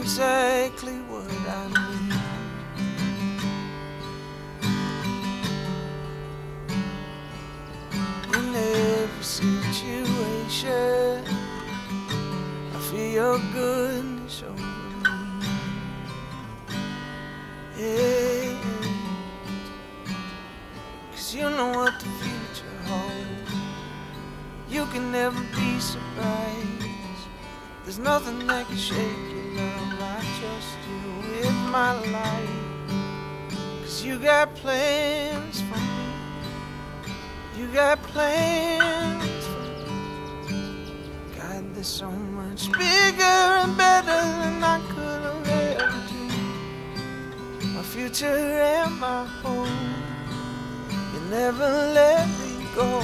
exactly what I need. In every situation, I feel your goodness over me. Yeah. Cause you know what the future holds. You can never be surprised. There's nothing that can shake your love. I trust you with my life. Cause you got plans for me. You got plans for me. God, there's so much bigger and better than I could have ever dreamed. My future and my home. You never let me go.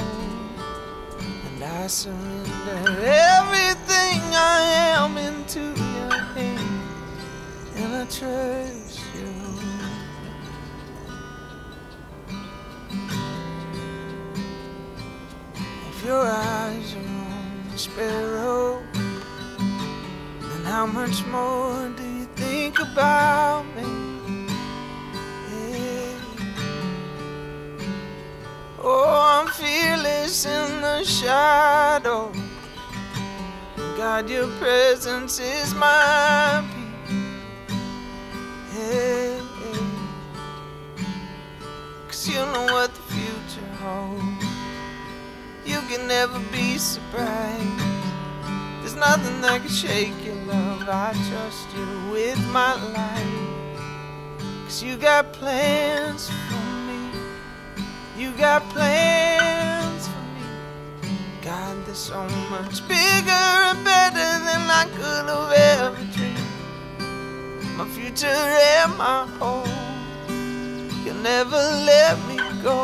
And I surrender into your hands. And I trust you. If your eyes are on the sparrow, then how much more do you think about me? Yeah. Oh, I'm fearless in the shadow. God, your presence is my peace. Yeah. Cause you know what the future holds. You can never be surprised. There's nothing that can shake your love. I trust you with my life. Cause you got plans for me. You got plans. God, there's so much bigger and better than I could have ever dreamed. My future and my home. You'll never let me go.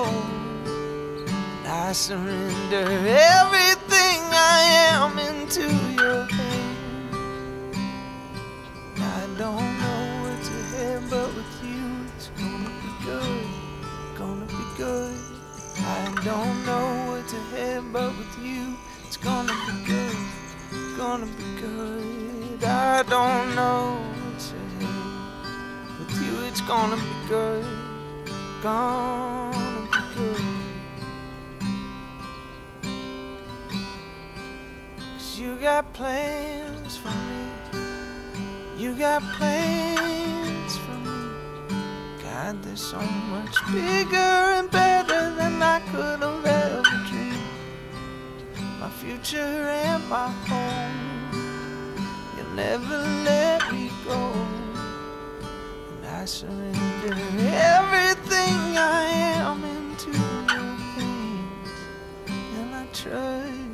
I surrender everything I am into your hands. I don't know what's ahead, but with you it's gonna be good, gonna be good. I don't know what's ahead, but with you it's gonna be good, gonna be good. I don't know what's ahead, with you it's gonna be good, gonna be good. Cause you got plans for me. You got plans for me. God, there's so much bigger and better than I could. My future and my home. You'll never let me go. And I surrender everything I am into your hands. And I trust.